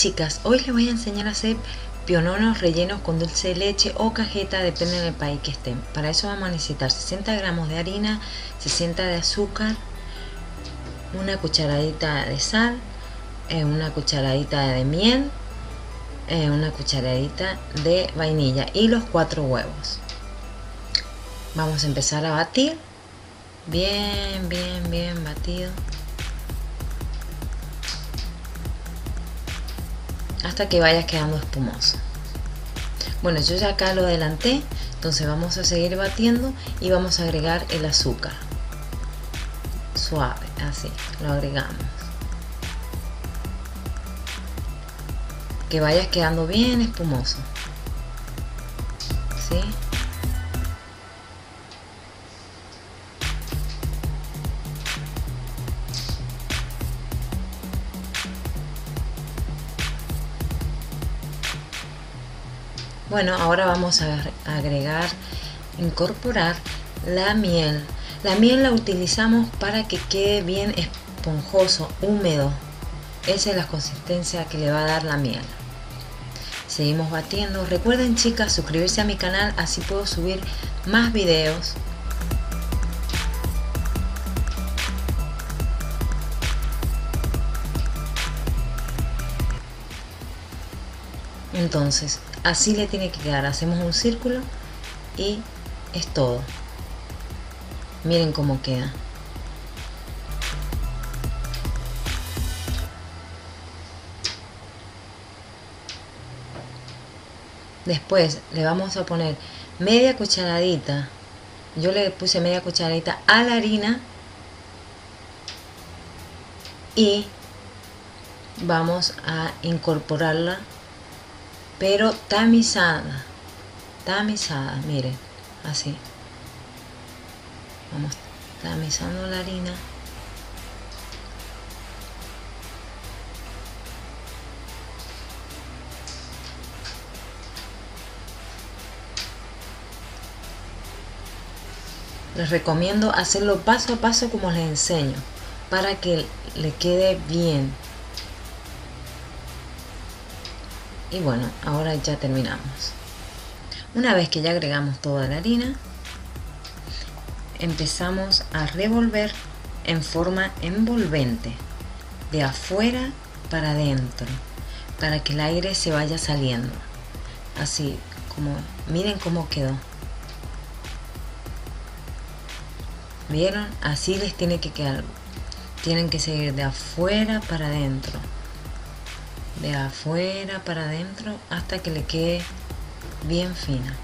chicas, hoy les voy a enseñar a hacer piononos rellenos con dulce de leche o cajeta, depende del país que estén. Para eso vamos a necesitar 60 gramos de harina, 60 de azúcar, una cucharadita de sal, eh, una cucharadita de miel, eh, una cucharadita de vainilla y los cuatro huevos. Vamos a empezar a batir, bien, bien, bien batido. Hasta que vaya quedando espumoso. Bueno, yo ya acá lo adelanté, entonces vamos a seguir batiendo y vamos a agregar el azúcar. Suave, así, lo agregamos. Que vaya quedando bien espumoso. Bueno, ahora vamos a agregar, incorporar la miel. La miel la utilizamos para que quede bien esponjoso, húmedo. Esa es la consistencia que le va a dar la miel. Seguimos batiendo. Recuerden chicas suscribirse a mi canal, así puedo subir más videos. Entonces, así le tiene que quedar. Hacemos un círculo y es todo. Miren cómo queda. Después le vamos a poner media cucharadita. Yo le puse media cucharadita a la harina. Y vamos a incorporarla pero tamizada tamizada miren así. Vamos tamizando la harina. Les recomiendo hacerlo paso a paso como les enseño para que le quede bien y bueno ahora ya terminamos. Una vez que ya agregamos toda la harina empezamos a revolver en forma envolvente de afuera para adentro para que el aire se vaya saliendo. Así como miren cómo quedó. Vieron así les tiene que quedar. Tienen que seguir de afuera para adentro de afuera para adentro hasta que le quede bien fina.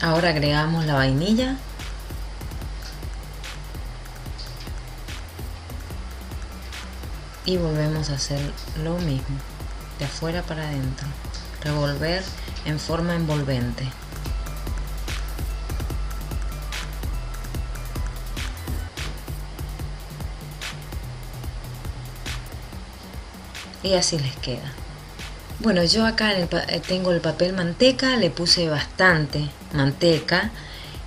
Ahora agregamos la vainilla. Y volvemos a hacer lo mismo de afuera para adentro. Revolver en forma envolvente y así les queda. Bueno yo acá eh, tengo el papel manteca le puse bastante manteca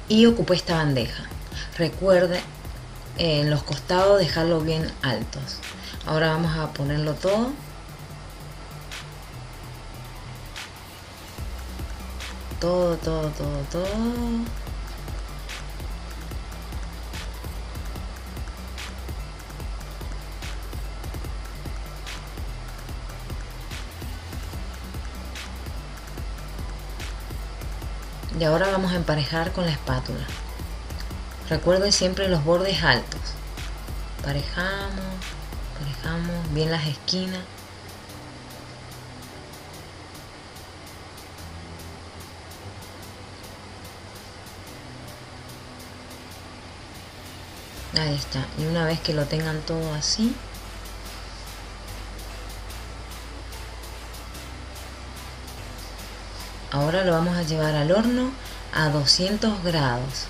y ocupé esta bandeja. Recuerde en los costados dejarlo bien altos. Ahora vamos a ponerlo todo. Todo todo todo todo y ahora vamos a emparejar con la espátula. Recuerden siempre los bordes altos. Emparejamos emparejamos bien las esquinas. Ahí está. Y una vez que lo tengan todo así Ahora lo vamos a llevar al horno a 200 grados.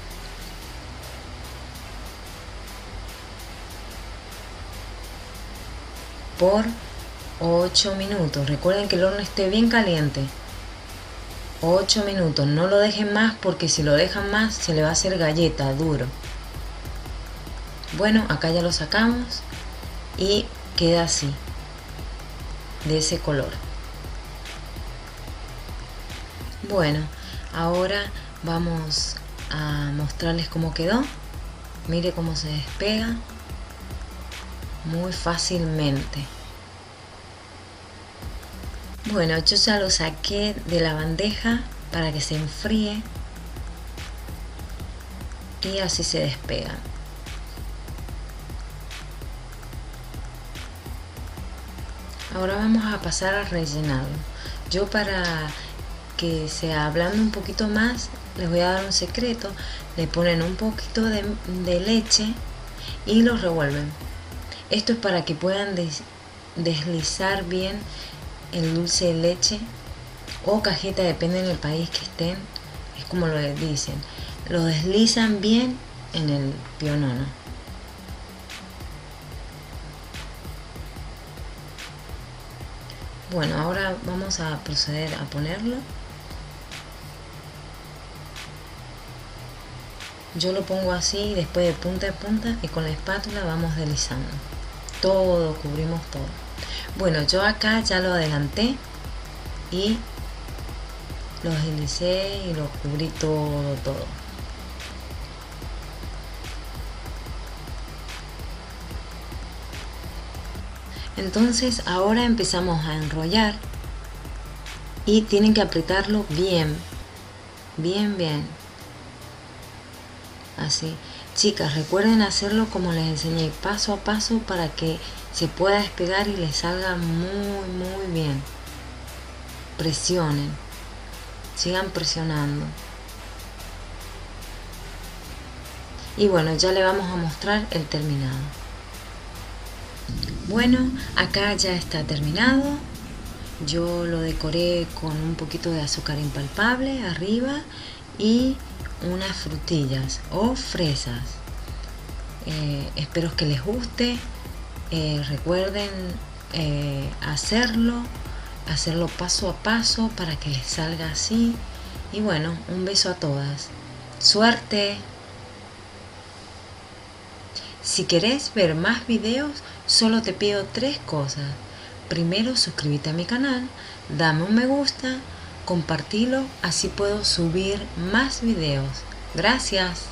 Por 8 minutos. Recuerden que el horno esté bien caliente. 8 minutos. No lo dejen más porque si lo dejan más se le va a hacer galleta duro. Bueno, acá ya lo sacamos. y queda así de ese color bueno ahora vamos a mostrarles cómo quedó. Mire cómo se despega muy fácilmente. Bueno yo ya lo saqué de la bandeja para que se enfríe y así se despega. Ahora vamos a pasar a rellenarlo. Yo para que se un poquito más les voy a dar un secreto le ponen un poquito de, leche y lo revuelven. Esto es para que puedan deslizar bien el dulce de leche o cajeta depende del país que estén es como lo dicen. Lo deslizan bien en el pionono. Bueno ahora vamos a proceder a ponerlo yo lo pongo así después de punta a punta y con la espátula vamos deslizando. Todo cubrimos todo. Bueno yo acá ya lo adelanté y lo deslicé y lo cubrí todo todo. Entonces ahora empezamos a enrollar y tienen que apretarlo bien bien bien así. Chicas recuerden hacerlo como les enseñé paso a paso para que se pueda despegar y les salga muy muy bien. Presionen. Sigan presionando. Y bueno ya le vamos a mostrar el terminado. Bueno acá ya está terminado. Yo lo decoré con un poquito de azúcar impalpable arriba y unas frutillas o fresas. Eh, espero que les guste. Eh, recuerden eh, hacerlo hacerlo paso a paso para que les salga así. Y bueno un beso a todas. Suerte. Si querés ver más videos solo te pido tres cosas. Primero suscríbete a mi canal dame un me gusta compartilo, así puedo subir más videos. Gracias.